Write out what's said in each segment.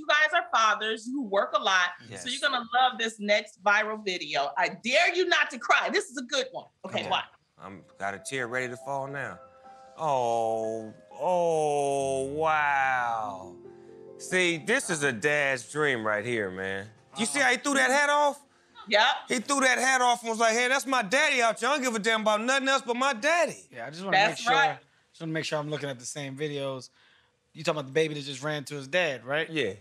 You guys are fathers who work a lot, Yes. so you're gonna love this next viral video. I dare you not to cry. This is a good one. Okay, Come on. watch. I'm got a tear ready to fall now. Oh, oh, wow. See, this is a dad's dream right here, man. You see how he threw that hat off? Yep. He threw that hat off and was like, hey, that's my daddy out here. I don't give a damn about nothing else but my daddy. Yeah, I just want to make sure. right. Just want to make sure I'm looking at the same videos. You talking about the baby that just ran to his dad, right? Yeah.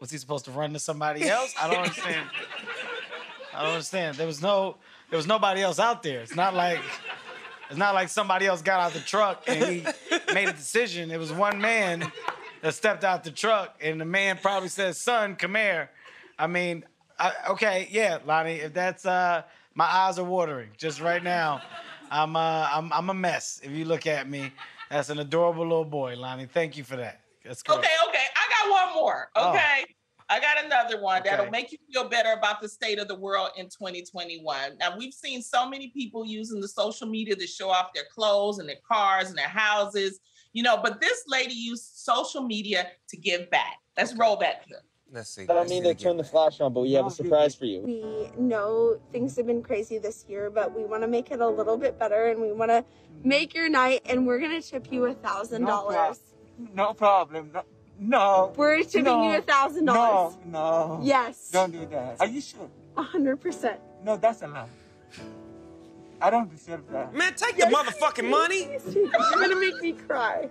Was he supposed to run to somebody else? I don't understand. I don't understand. There was no, there was nobody else out there. It's not like, it's not like somebody else got out the truck and he made a decision. It was one man that stepped out the truck, and the man probably said, "Son, come here." I mean, I, okay, yeah, Lonnie, if that's uh, my eyes are watering just right now. I'm uh, I'm I'm a mess. If you look at me, that's an adorable little boy, Lonnie. Thank you for that. That's great. Okay, okay. I got one more. Oh. Okay. I got another one that'll make you feel better about the state of the world in 2021. Now, we've seen so many people using the social media to show off their clothes and their cars and their houses, you know, but this lady used social media to give back. Let's roll that clip. Let's see. I don't Let's mean to the turn the flash on, but we have a surprise for you. We know things have been crazy this year, but we want to make it a little bit better and we want to make your night and we're going to tip you a thousand dollars. No problem. No. no. We're tipping No. you a thousand dollars. no. no. Yes. Don't do that. Are you sure? A hundred percent. No, that's a lie. I don't deserve that. Man, take the motherfucking money. You're gonna make me cry.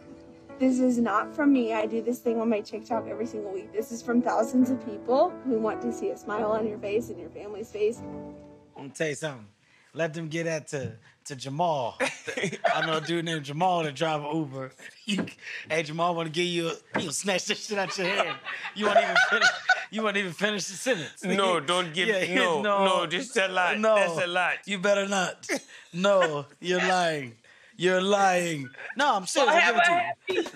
This is not from me. I do this thing on my TikTok every single week. This is from thousands of people who want to see a smile on your face and your family's face. I'm gonna tell you something. Let them get that to to Jamal. I know a dude named Jamal that drive an Uber. You, hey Jamal, want to give you? A, he'll snatch this shit out your hand. You won't even finish. You won't even finish the sentence. No, don't give. Yeah, no, no, just a lot. No, That's a lot. You better not. No, you're lying. You're lying. No, I'm serious. Well, I'll give it to have you. a happy